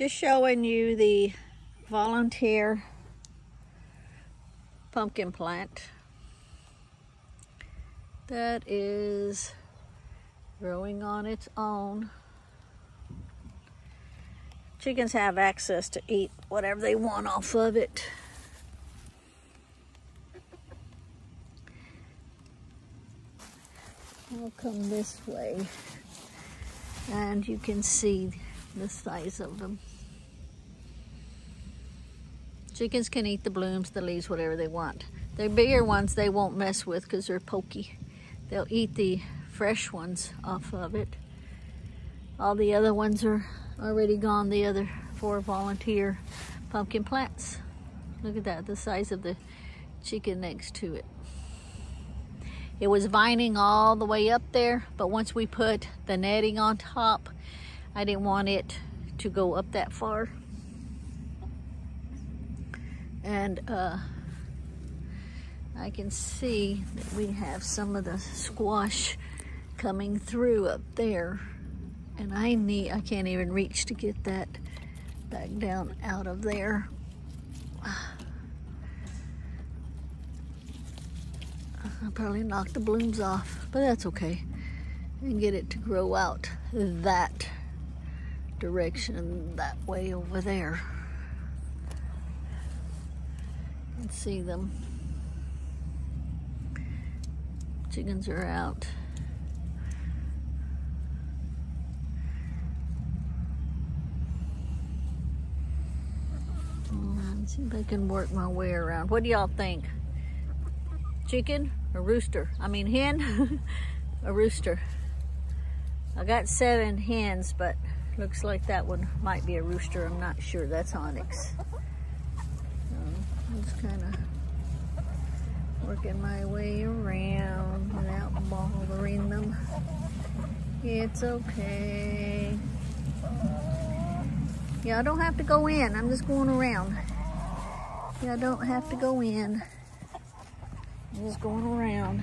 Just showing you the volunteer pumpkin plant that is growing on its own. Chickens have access to eat whatever they want off of it. I'll come this way and you can see the size of them. Chickens can eat the blooms, the leaves, whatever they want. The bigger ones they won't mess with because they're pokey. They'll eat the fresh ones off of it. All the other ones are already gone, the other four volunteer pumpkin plants. Look at that, the size of the chicken next to it. It was vining all the way up there, but once we put the netting on top, I didn't want it to go up that far. And uh, I can see that we have some of the squash coming through up there. And I need, I can't even reach to get that back down out of there. I'll probably knocked the blooms off, but that's okay. And get it to grow out that direction, that way over there. See them. Chickens are out. See if I can work my way around. What do y'all think? Chicken or rooster? I mean hen, a rooster. I got seven hens, but looks like that one might be a rooster. I'm not sure. That's onyx. Just kind of working my way around without bothering them. It's okay. Yeah, I don't have to go in. I'm just going around. Yeah, I don't have to go in. I'm just going around.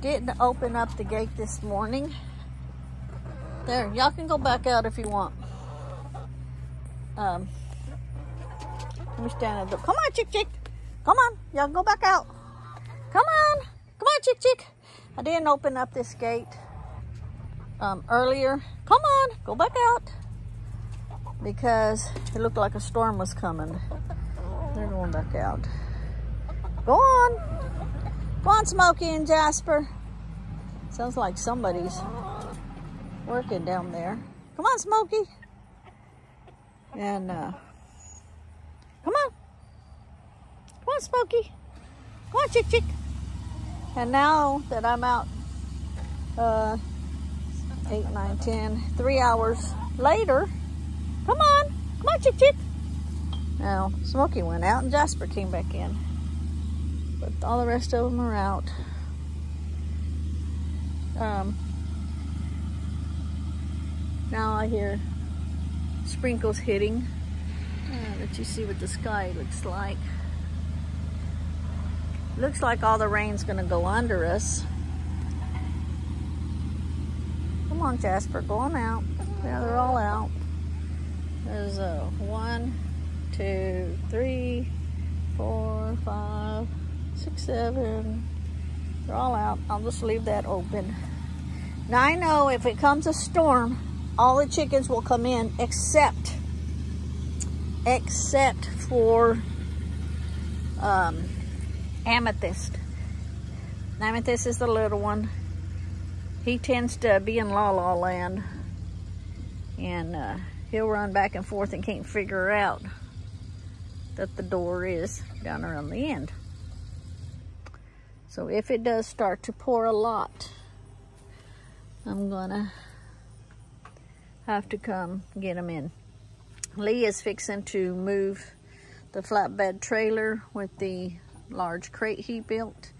Didn't open up the gate this morning. There, y'all can go back out if you want. Um, let me stand at the Come on, chick, chick. Come on, y'all go back out. Come on, come on, chick, chick. I didn't open up this gate um, earlier. Come on, go back out because it looked like a storm was coming. They're going back out. Go on. Go on, Smokey and Jasper. Sounds like somebody's working down there. Come on, Smokey. And, uh, come on. Come on, Smokey. Come on, Chick Chick. And now that I'm out, uh, 8, 9, 10, three hours later, come on. Come on, Chick Chick. Now, Smokey went out and Jasper came back in. But all the rest of them are out. Um, now I hear sprinkles hitting. Uh, let you see what the sky looks like. Looks like all the rain's gonna go under us. Come on, Jasper, go on out. Yeah, they're all out. There's a one, two, three, four, five, six, seven. They're all out. I'll just leave that open. Now I know if it comes a storm, all the chickens will come in except except for um, amethyst. Amethyst is the little one. He tends to be in La La Land and uh, he'll run back and forth and can't figure out that the door is down around the end. So if it does start to pour a lot, I'm gonna have to come get them in. Lee is fixing to move the flatbed trailer with the large crate he built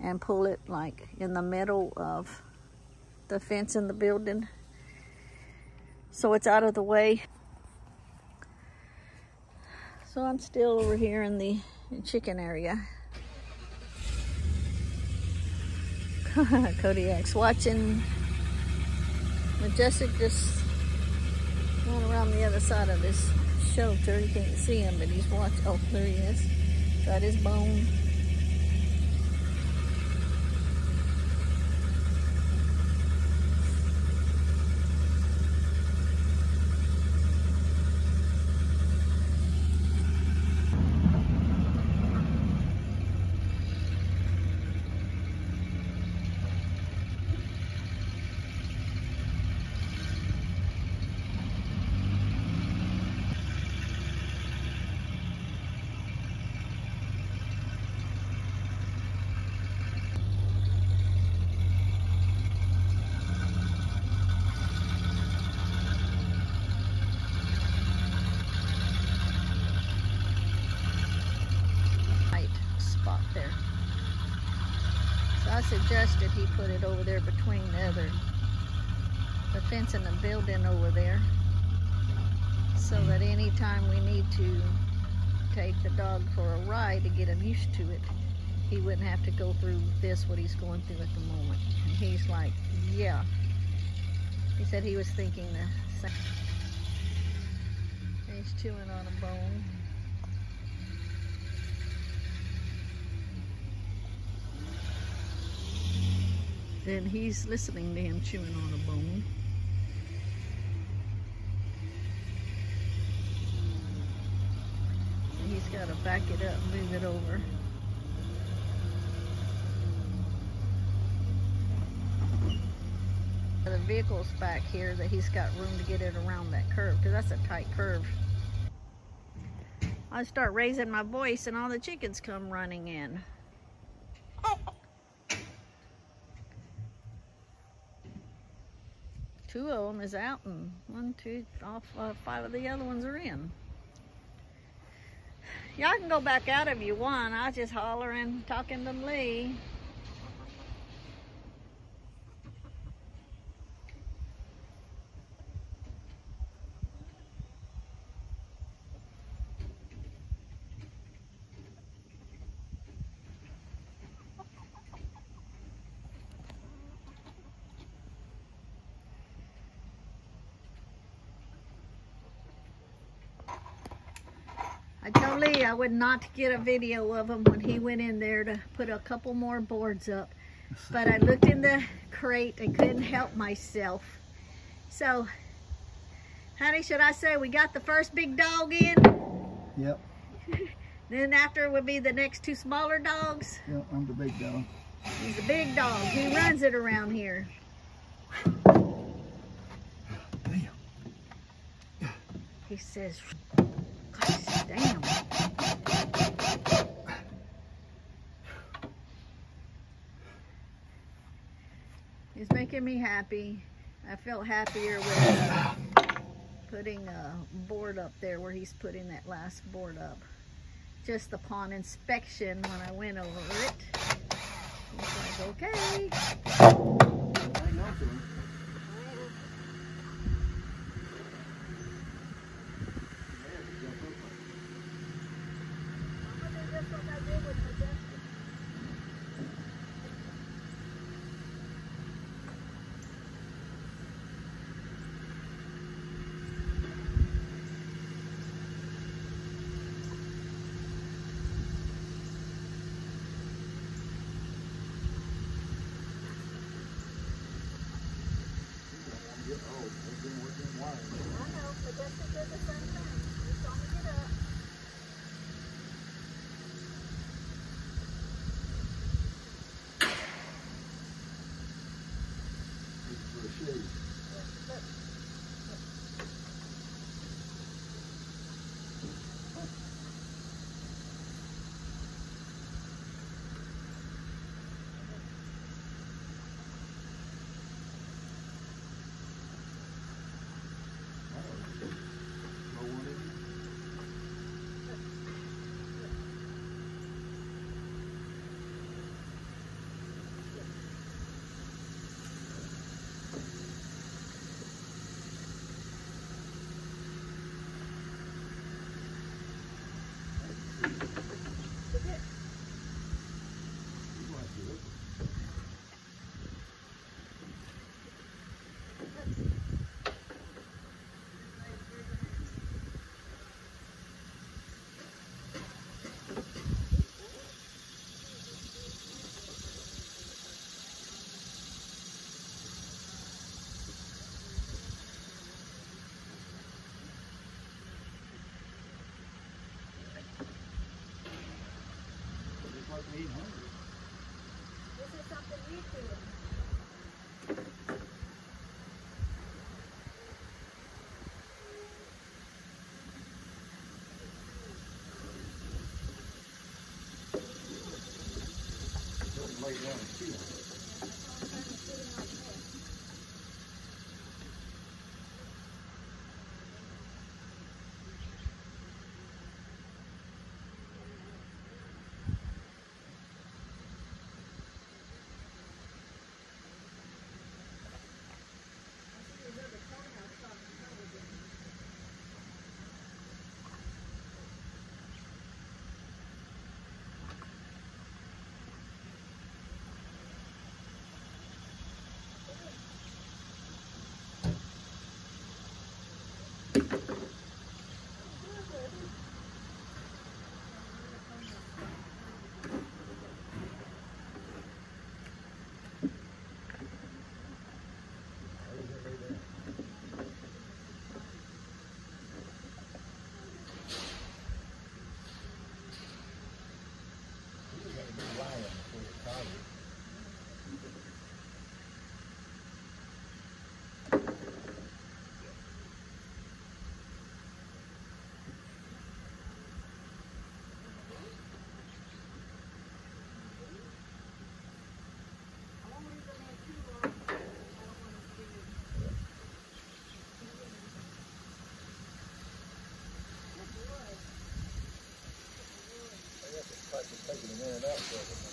and pull it like in the middle of the fence in the building. So it's out of the way. So I'm still over here in the chicken area. Kodiak's watching Majestic just went around the other side of this shelter. You can't see him, but he's watching. Oh, there he is. Got his bone. Right spot there. So I suggested he put it over there between the other, the fence and the building over there. So hmm. that anytime we need to take the dog for a ride to get him used to it, he wouldn't have to go through this, what he's going through at the moment. And he's like, yeah. He said he was thinking the same. He's chewing on a bone. Then he's listening to him chewing on a bone. He's got to back it up, move it over. The vehicle's back here that he's got room to get it around that curve because that's a tight curve. I start raising my voice and all the chickens come running in. Two of them is out and one, two, all uh, five of the other ones are in. Y'all can go back out if you want. I was just hollering, talking to Lee. I told Lee I would not get a video of him when he went in there to put a couple more boards up. But I looked in the crate and couldn't help myself. So, honey, should I say we got the first big dog in? Yep, Then after would be the next two smaller dogs. yep, I'm the big dog. He's a big dog. He runs it around here. Damn. He says, gosh damn. He's making me happy. I felt happier with uh, putting a board up there where he's putting that last board up. Just upon inspection when I went over it. He's like, okay. do. Eight hundred. This is something you do. Lay Taking it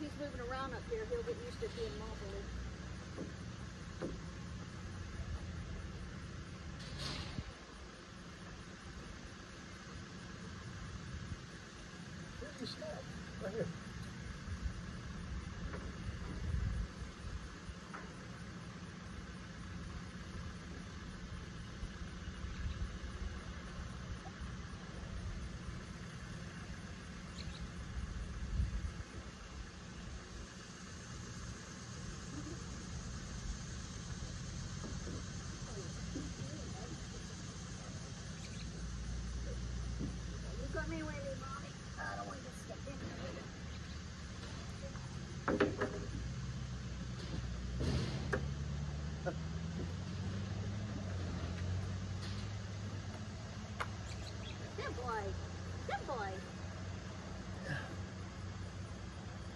if he's moving around up here, he'll get used to being mobile. Right here. You got me away, little mommy. I don't want to get stuck in there. Good boy. Good boy.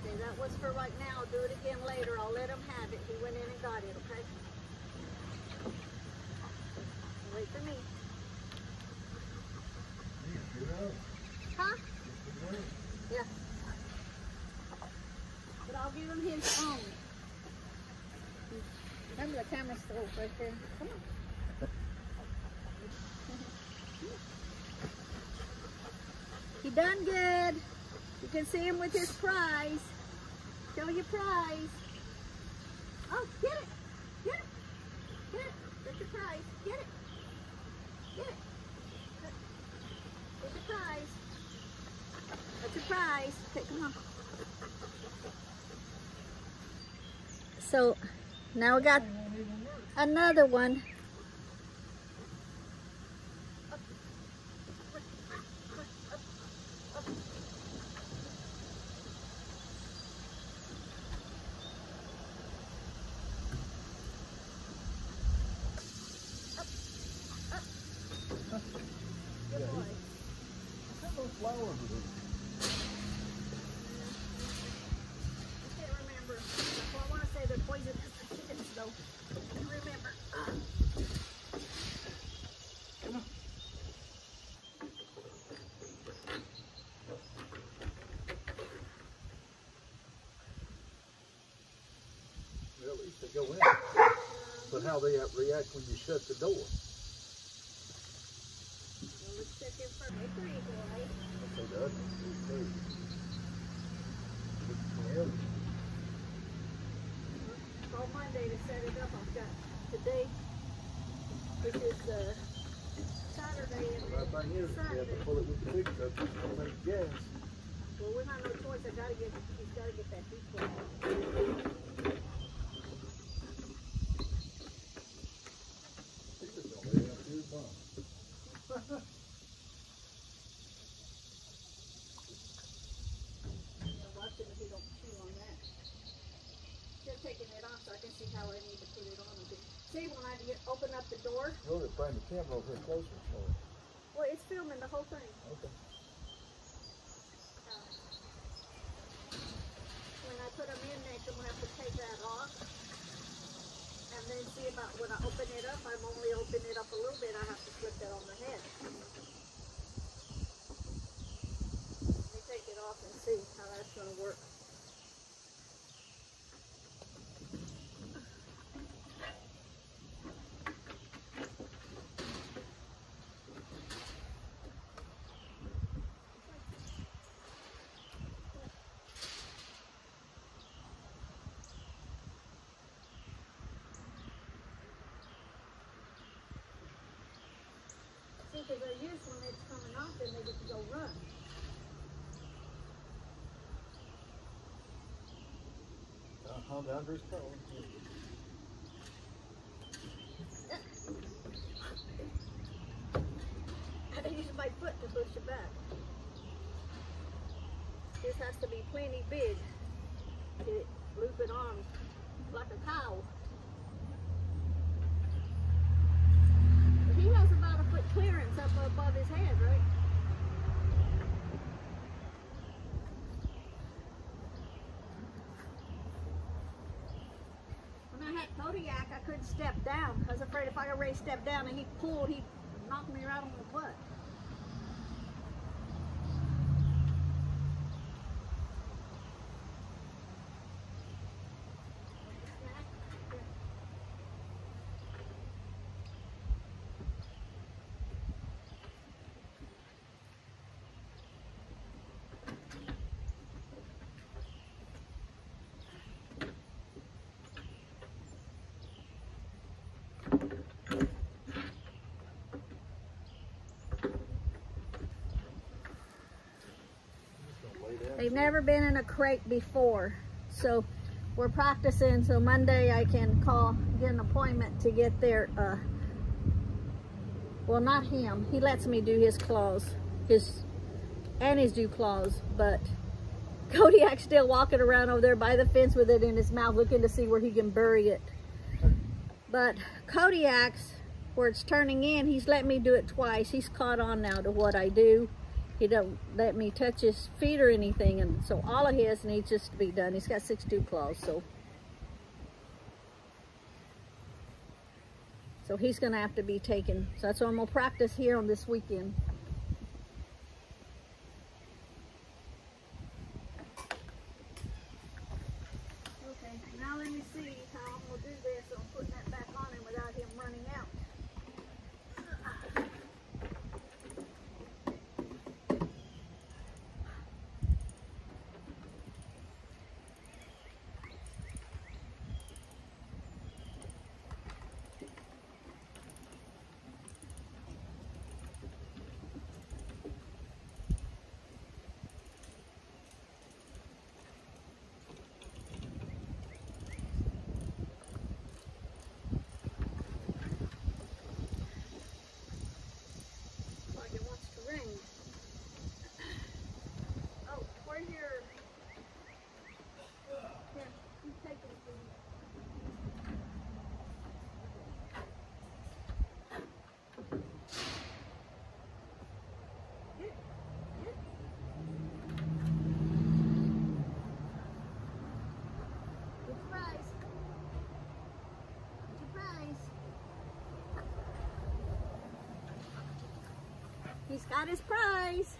Okay, that was for right now. Do it again later. I'll let him have it. He went in and got it, okay? Wait for me. Huh? Yeah. But I'll give him his own. Remember the camera still right there. Come on. He done good. You can see him with his prize. Show your prize. Oh, get it. Get it. Get it. Get your prize. Get it. Get it. Get your prize. That's a prize. Okay, come on. So now we got another one. Good boy. Look at those flowers are there. I can't remember. Well, I want to say they're poisonous for kids, though. I can't remember. Well, at least they go in. But how they react when you shut the door. Call Monday to set it up. I've got today, is Saturday and. Well, we not no choice. I gotta get, he's gotta get that. He just gonna lay down to his bum. Yeah, watch him if he don't chew on that. Just taking it off so I can see how I need to put it on again. See, when I get, open up the door, Really bring the camera over here closer, so. well, it's filming the whole thing. Okay. Uh, When I put them in next, I'm have to take that off. And then see about when I open it up, I'm only open it up a little bit, I have to flip that on the head. Let me take it off and see how that's gonna work. See, cause I use when it's coming off, then they get to go run. Uh-huh, down to his phone. I use my foot to push it back. This has to be plenty big. Get it, loop it on like a cow. He has about a foot clearance up above his head, right? When I had Kodiak, I couldn't step down. I was afraid if I already stepped down and he pulled, he'd knock me right on the butt. They've never been in a crate before, so we're practicing. So Monday I can call, get an appointment to get their, uh, well, not him. He lets me do his claws, his and his dew claws, but Kodiak's still walking around over there by the fence with it in his mouth, looking to see where he can bury it. But Kodiak's, where it's turning in, he's let me do it twice. He's caught on now to what I do. He don't let me touch his feet or anything, and so all of his needs just to be done. He's got six dew claws, so. So he's gonna have to be taken. So that's what I'm gonna practice here on this weekend. Okay, now let me see how I'm gonna do this. I'm putting that back on him without him running out. like it wants to ring. Oh, where's your... Here, you take this for me. Good, good. Good prize. Good prize. He's got his prize.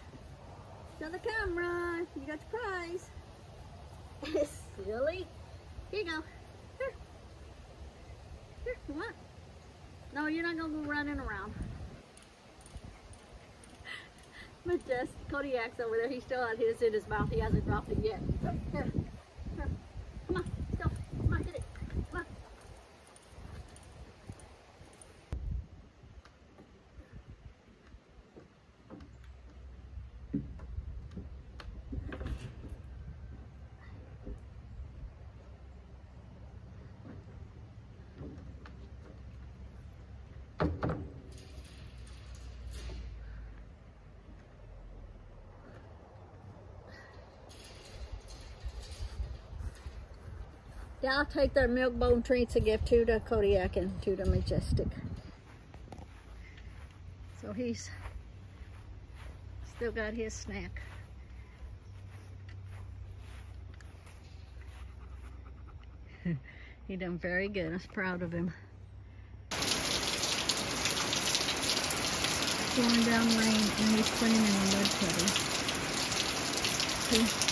Show the camera. You got your prize. Silly. Here you go. Here. Here? No, you're not gonna go running around. Just Kodiak's over there. He still had his in his mouth. He hasn't dropped it yet. Here. Yeah, I'll take their milk bone treats and give two to Kodiak and two to Majestic. So he's still got his snack. he done very good. I was proud of him. Pouring down rain and he's playing in a mud puddle.